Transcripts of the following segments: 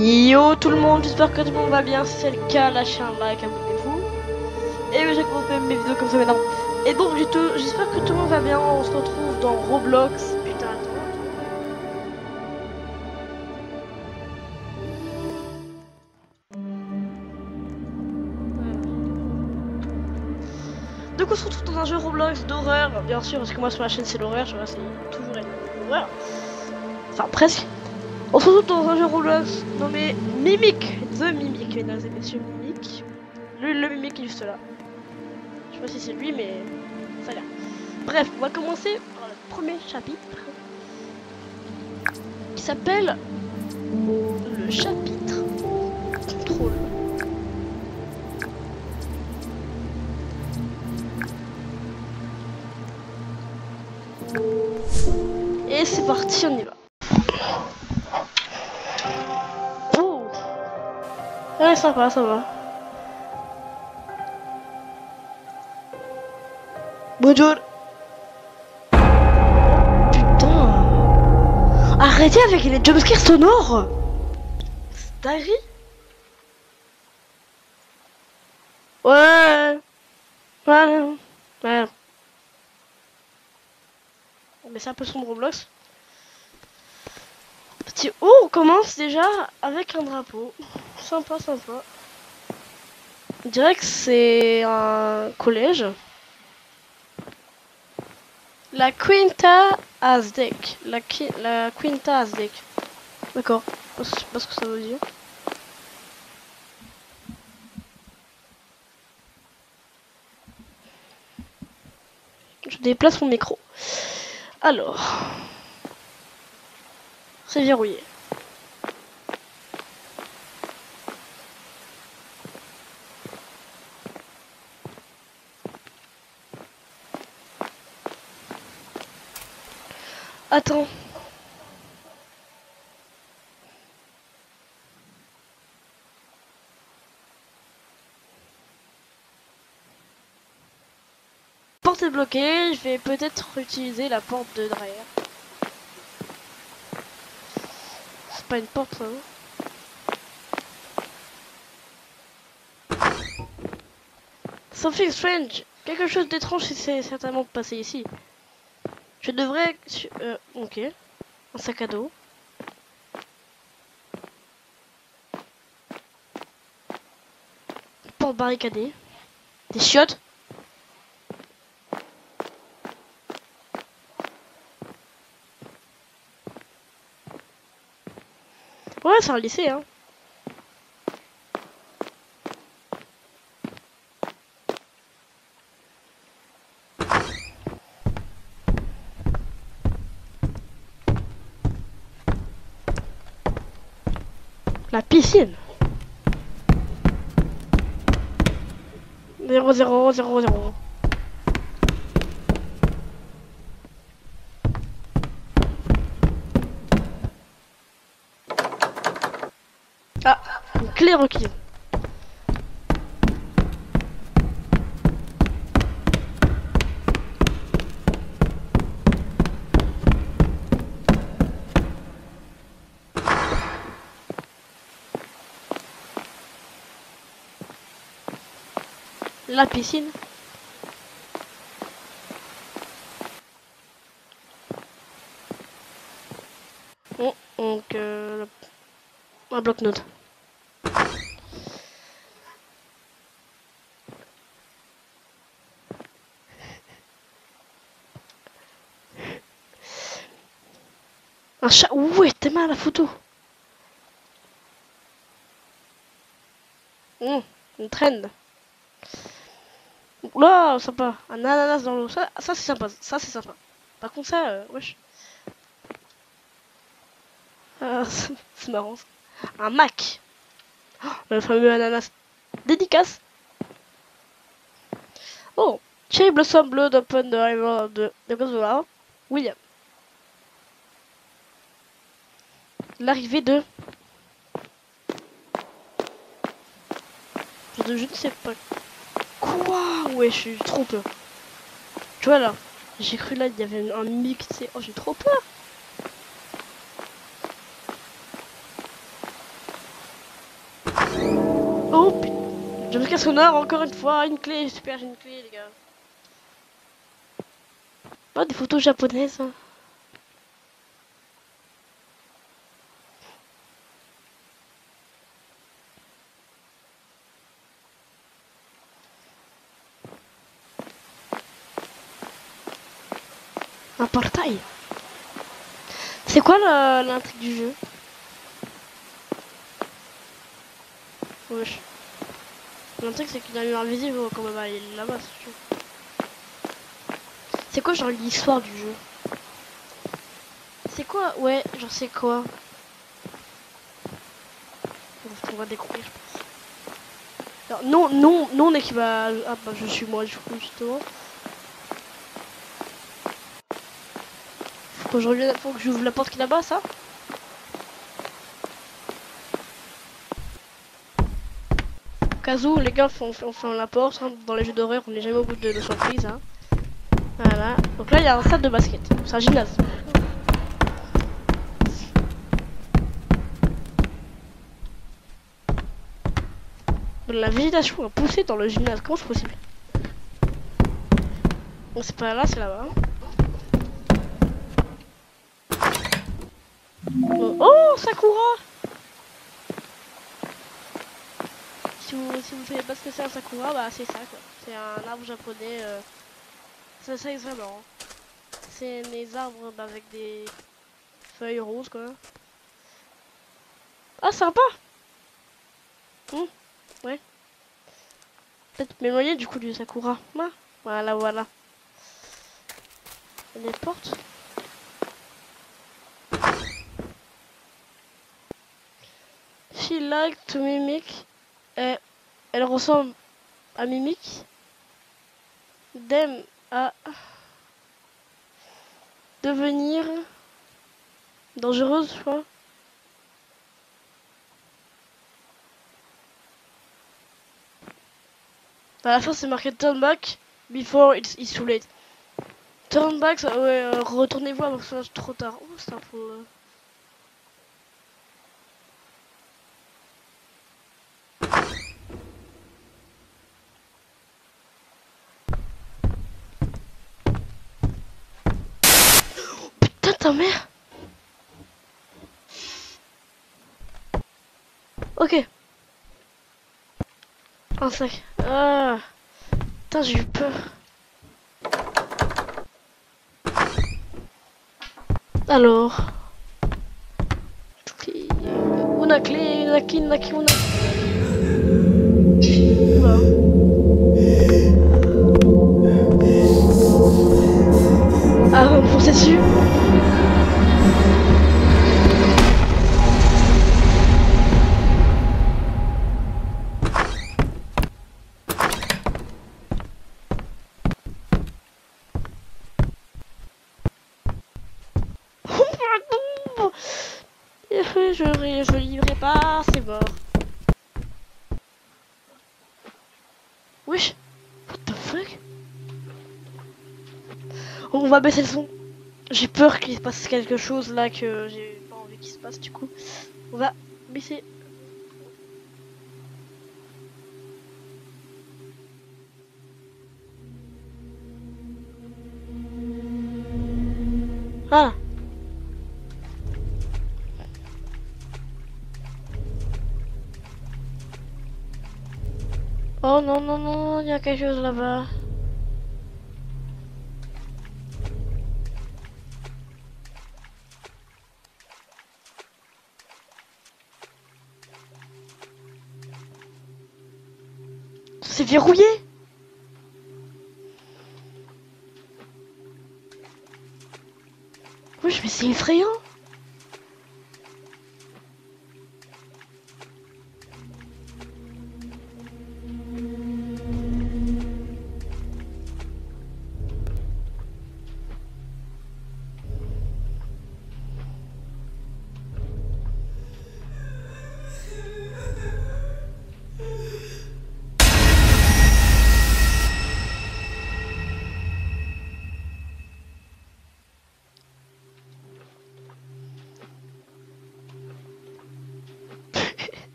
Yo tout le monde, j'espère que tout le monde va bien. Si c'est le cas, lâchez un like, abonnez-vous. Et j'ai commencé mes vidéos comme ça maintenant. Et donc j'espère que tout le monde va bien. On se retrouve dans Roblox. Putain, attends. Donc on se retrouve dans un jeu Roblox d'horreur, bien sûr, parce que moi sur ma chaîne c'est l'horreur, je vois, c'est toujours l'horreur. Enfin presque. On se retrouve dans un jeu Roblox nommé Mimic. The Mimic, mesdames et messieurs, Mimic. Le, Mimic est juste là. Je sais pas si c'est lui, mais ça a l'air. Bref, on va commencer par le premier chapitre. Qui s'appelle le chapitre contrôle. Et c'est parti, on y va. Ça va, ça va. Bonjour. Putain. Arrêtez avec les jumpscares sonores. C'est Ouais. Ouais. Ouais. Mais c'est un peu son Roblox. Petit... Oh, on commence déjà avec un drapeau. Sympa, sympa. On dirait que c'est un collège. La Quinta Aztec. La, Quinta Aztec. D'accord. Je sais pas ce que ça veut dire. Je déplace mon micro. Alors. C'est verrouillé. Attends. Porte est bloquée, je vais peut-être utiliser la porte de derrière. C'est pas une porte ça, Something strange. Quelque chose d'étrange s'est certainement passé ici. Je devrais... Euh, ok. Un sac à dos. Porte barricadée. Des chiottes. Ouais, c'est un lycée, hein. La piscine 0 0 0 0 Ah, une clé requise. La piscine. Bon, donc euh, un bloc-notes. Un chat. Ouais, t'es mal la photo. Mmh, une trend. Oula, sympa. Un ananas dans l'eau. Ça, ça c'est sympa. Ça, c'est sympa. Par contre, ça, euh, wesh. Ah, c'est marrant. Ça. Un Mac. Oh, le fameux ananas. Dédicace. Oh. Cherry Blossom Blood Open the River de, de William. L'arrivée de... Je ne sais pas Ouais, je suis trop peur. Tu vois là, j'ai cru là, il y avait un mix. Oh, j'ai trop peur. Oh putain. Jumpscare sonar, encore une fois, une clé. Super, j'ai une clé, les gars. Pas des photos japonaises. Hein. Quoi l'intrigue du jeu? Wesh. L'intrigue c'est qu'il a eu invisible quand même aller là-bas, c'est sûr. C'est quoi genre l'histoire du jeu? C'est quoi? Ouais, genre c'est quoi? On va découvrir je pense. Non, non, non on est qui va... Ah bah je suis moi du coup justement. Faut je faut que j'ouvre la porte qui est là-bas ça Au cas où, les gars, on, on la porte. hein. Dans les jeux d'horreur, on n'est jamais au bout de nos surprises. Hein. Voilà. Donc là, il y a un stade de basket. C'est un gymnase. La végétation a poussé dans le gymnase. Comment c'est possible? Bon, c'est pas là, c'est là-bas. Sakura si vous, si vous savez pas ce que c'est un sakura, bah c'est ça quoi. C'est un arbre japonais. Euh... Ça, ça vraiment. C'est des arbres bah, avec des feuilles roses quoi. Ah sympa Hmm, Ouais. Peut-être m'éloigner du coup du sakura. Ah, voilà voilà. Des portes. Like to mimic et elle ressemble à Mimic. Dem à devenir dangereuse, je crois. À la fin, c'est marqué turn back before it's, too late. Turn back, ça, ouais, euh, retournez-vous que ce soit trop tard. Oh, c'est un peu. Ta mère Ok. Un sac. Ah. Putain, j'ai eu peur. Alors. Una clé, una clé, una clé, una. Ah, on fonçait dessus va baisser le son. J'ai peur qu'il se passe quelque chose là que j'ai pas envie qu'il se passe du coup. On va baisser. Ah Oh non, non, non, il y a quelque chose là-bas. Verrouillé Oui, mais c'est effrayant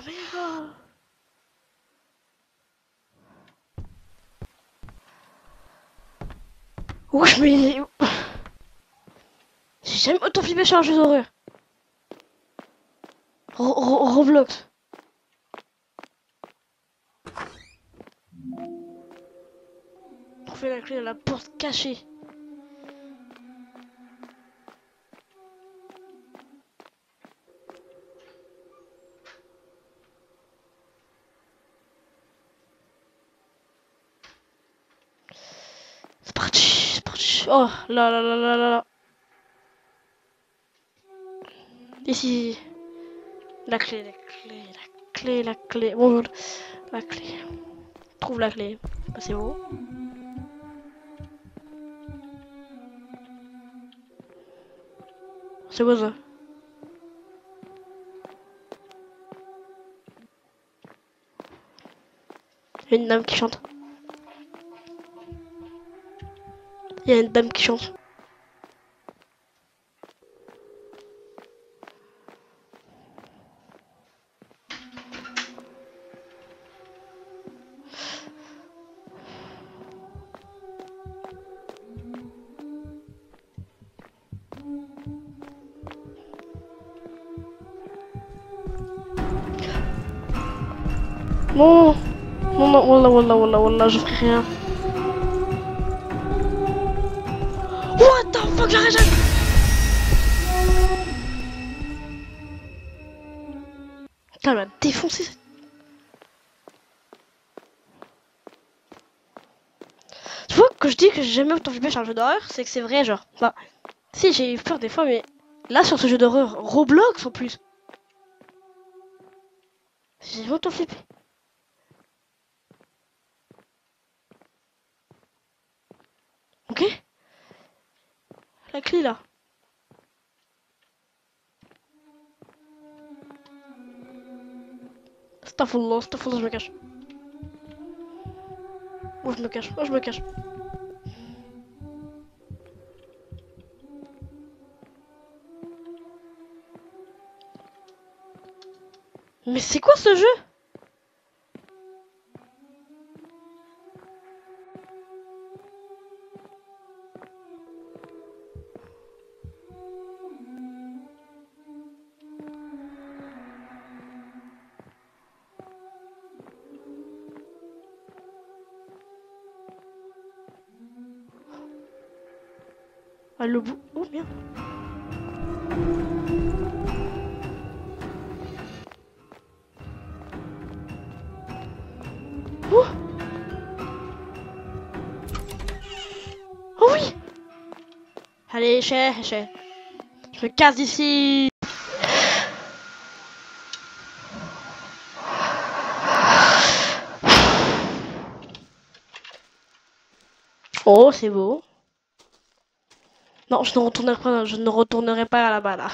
ta mère Wesh, mais... J'ai jamais autant flippé sur un jeu d'horreur. Ro- Ro- Roblox. Trouver la clé de la porte cachée. C'est parti, c'est parti. Oh là là là là là là. Ici. La clé, la clé, la clé, la clé. Bonjour. La clé. Trouve la clé. Bah, c'est bon. C'est quoi ça? Une dame qui chante. Il y a une dame qui chante. Non, non, non, wallah, wallah, wallah, wallah, je ferai rien. J'arrête, j'arrête. Putain, elle m'a défoncé. Tu vois, quand je dis que j'ai jamais autant flippé sur un jeu d'horreur, c'est que c'est vrai, genre. Enfin, si, j'ai eu peur des fois, mais là, sur ce jeu d'horreur, Roblox en plus. J'ai autant flippé. Ok? La clé là. Astaghfirullah, astaghfirullah, je me cache. Moi je me cache, moi je me cache. Mais c'est quoi ce jeu? Ah le bout. Oh merde. Oh Oh oui Allez, cher, cher. Je me casse d'ici. Oh, c'est beau. Non, je ne retournerai pas, je ne retournerai pas là-bas là.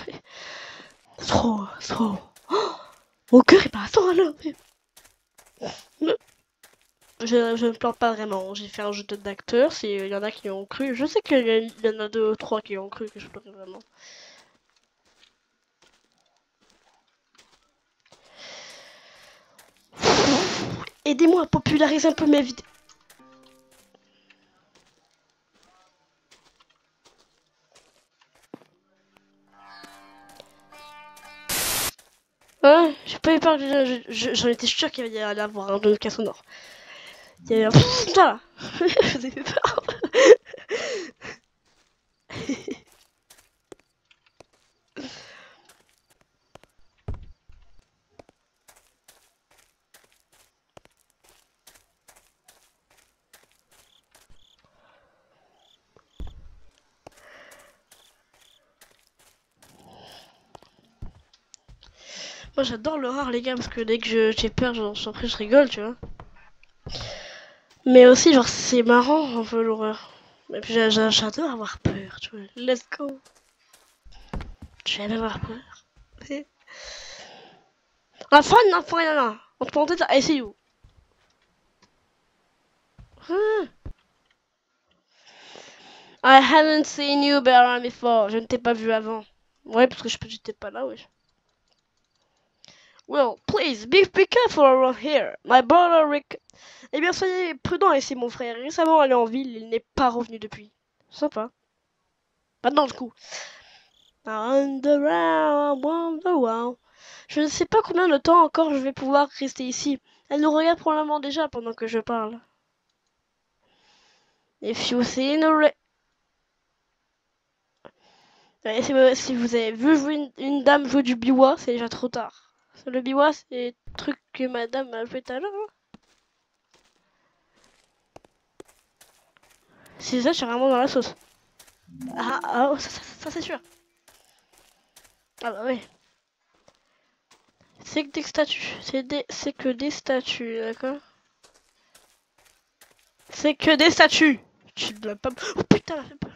C'est Trop, c'est trop. Oh, mon cœur est pas à 100 à l'heure. Je, je ne plante pas vraiment. J'ai fait un jeu d'acteur. Il y en a qui ont cru. Je sais qu'il y en a deux ou trois qui ont cru que je pleurais vraiment. Aidez-moi à populariser un peu mes vidéos. Ouais, j'ai pas eu peur, je- je- je- j'en étais sûr qu'il y allait avoir un de cas sonore. Il y avait un voilà. Je vous ai fait peur. Moi j'adore l'horreur les gars parce que dès que j'ai peur, genre après je rigole, tu vois. Mais aussi genre c'est marrant un peu l'horreur. Et puis j'adore avoir peur, tu vois. Let's go. J'aime avoir peur. Enfin, non, enfin, non, non. On te parenthèses, I see you. I haven't seen you before. Je ne t'ai pas vu avant. Ouais, parce que je j'étais pas là, oui. Well, please, be, be careful around here. My brother Rick... Eh bien, soyez prudent ici, mon frère. Récemment allé en ville, il n'est pas revenu depuis. Sympa. Maintenant, du coup. Je ne sais pas combien de temps encore je vais pouvoir rester ici. Elle nous regarde probablement déjà pendant que je parle. If you see no si, vous, avez vu jouer une, dame jouer du biwa, c'est déjà trop tard. Le biwa, c'est le truc que madame a fait à l'heure. Hein. C'est ça, je suis vraiment dans la sauce. Ah, ah oh, ça, c'est sûr. Ah bah oui. C'est que des statues. C'est que des statues, d'accord? C'est que des statues. Tu l'as pas... Oh putain, fait peur.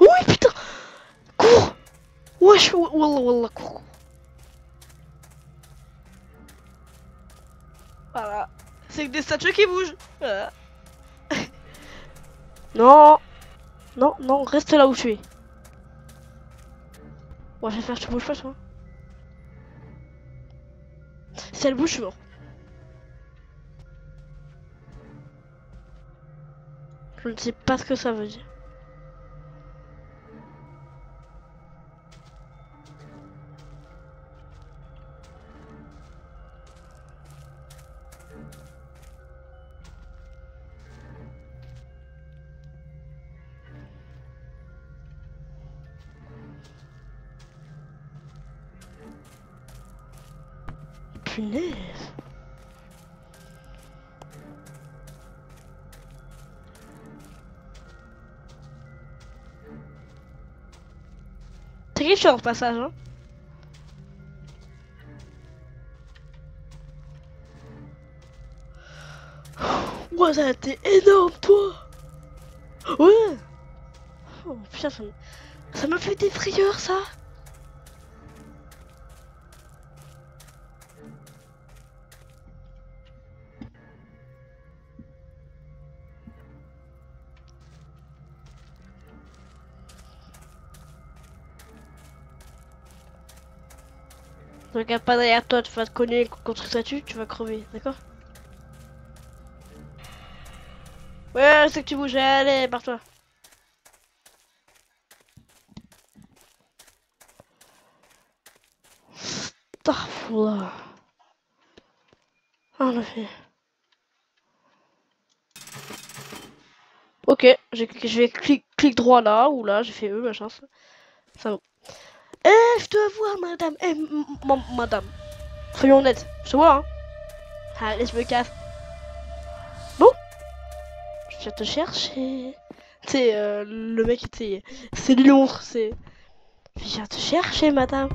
Oui, putain Cours Wesh, wallah, wallah, cours Voilà. C'est que des statues qui bougent. non Non, non, reste là où tu es. Bon, je vais faire, tu bouges pas, toi. Si elle bouge, je suis mort. Je ne sais pas ce que ça veut dire. Punaise quelque chose passage hein Ouah, ça a été énorme, toi Ouais Oh putain, ça m'a fait des frayeurs, ça Regarde pas derrière toi, tu vas te cogner contre statue, tu vas crever, d'accord Ouais, c'est que tu bouges, allez, barre-toi. Starfula. Ah, on. Ok, je vais clic, droit là, ou là, j'ai fait E, machin, ça. Ça eh, je te vois, madame. Eh, madame. Soyons honnêtes. Je te vois, hein. Allez, je me casse. Bon. Je viens te chercher. Tu euh, le mec, c'est c'est Londres, c'est... Je viens te chercher, madame.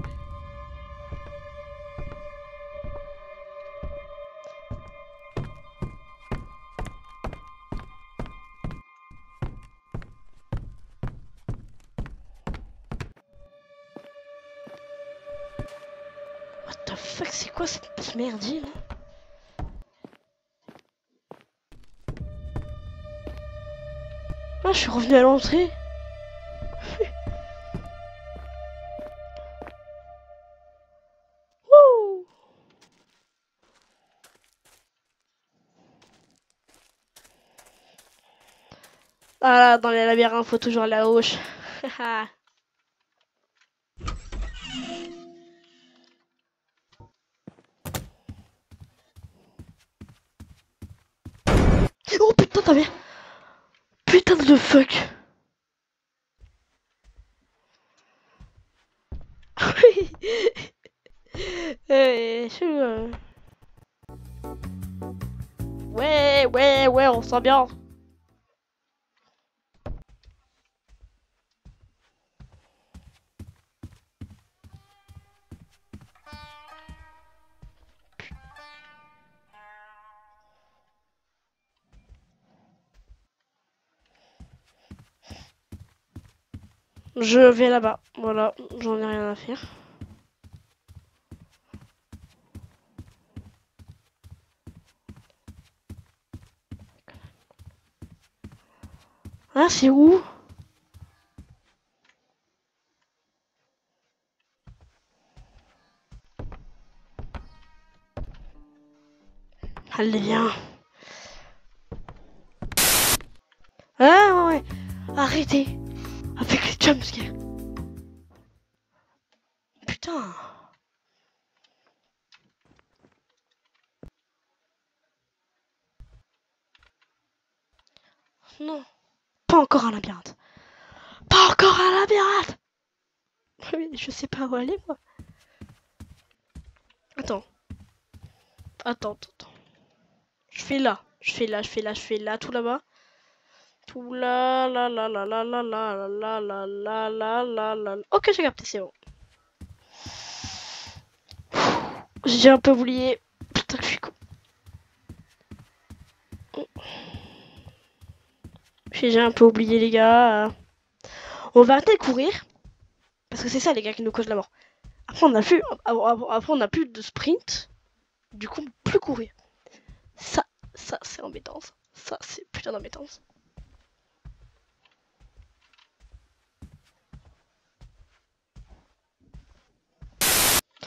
Merdier là Ah, je suis revenu à l'entrée. Ah là, dans les labyrinthes, faut toujours à gauche. Putain de fuck. Ouais, ouais, ouais, on sent bien. Je vais là-bas. Voilà, j'en ai rien à faire. Ah, c'est où? Allez, viens. Ah, ouais. Arrêtez. Avec les jumpscares. Putain. Non. Pas encore un labyrinthe. Pas encore un labyrinthe. Je sais pas où aller, moi. Attends. Attends, attends. Je fais là. Je fais là, je fais là, je fais là, tout là-bas. Ok, j'ai capté, c'est bon. J'ai un peu oublié. Putain, que je suis con. J'ai un peu oublié, les gars. On va arrêter de courir. Parce que c'est ça, les gars, qui nous causent la mort. Après, on a plus, après, on a plus de sprint. Du coup, plus courir. Ça, ça, c'est embêtant. Ça, c'est putain d'embêtant.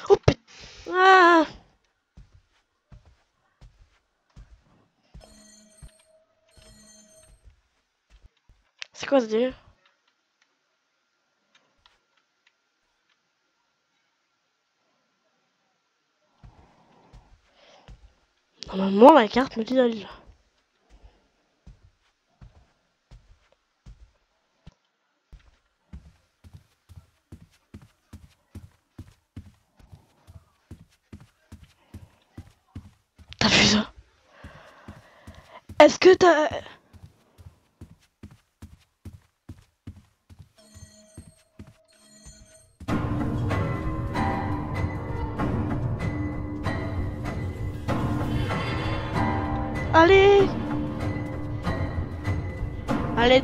Oh. Ah C'est quoi ce délire? Normalement, la carte me dit d'aller là. T'as vu ça Est-ce que t'as... Allez. Allez.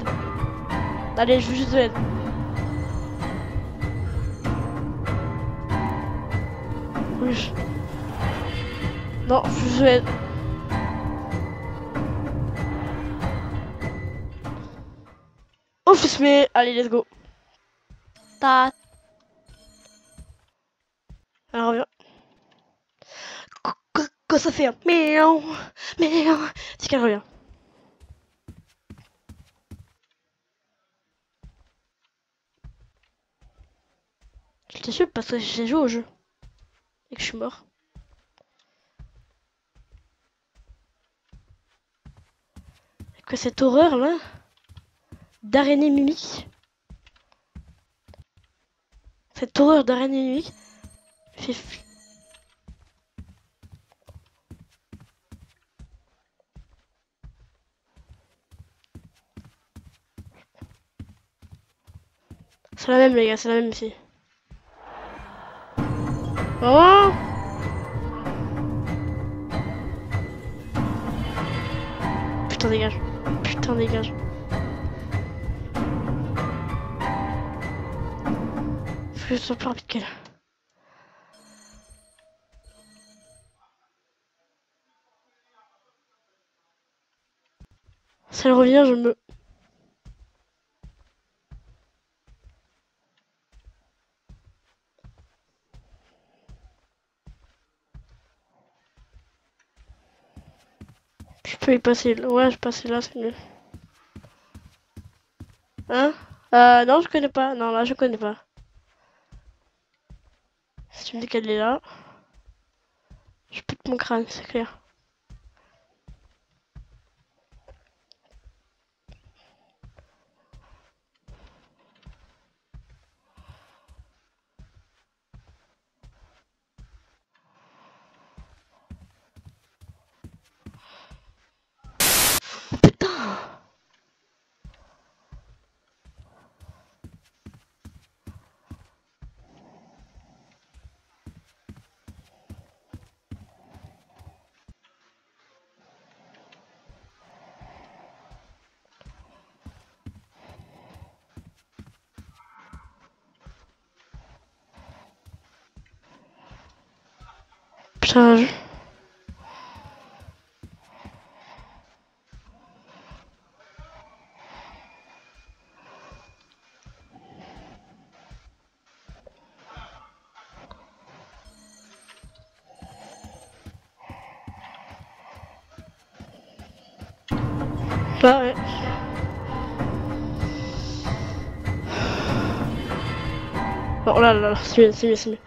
Allez, je vous juste de Oui. Non, je vous Oh, mais allez, let's go. Ta. Alors, reviens. Quand ça fait un miaou, miaou, c'est qu'elle revient. J'étais sûr parce que j'ai joué au jeu et que je suis mort. Que cette horreur là? D'araignée mimique Cette horreur d'araignée mimique fait C'est la même les gars, c'est la même ici. Oh Putain dégage. Putain dégage. Je sois plus rapide qu'elle. Si elle revient, je me... peux y passer. Ouais, je passe là, c'est mieux. Hein? Euh, non, je connais pas. Non, là, je connais pas. Si tu me dis qu'elle est là, je pète mon crâne, c'est clair. Ah ouais. Oh là là là, c'est mieux, c'est mieux, c'est mieux.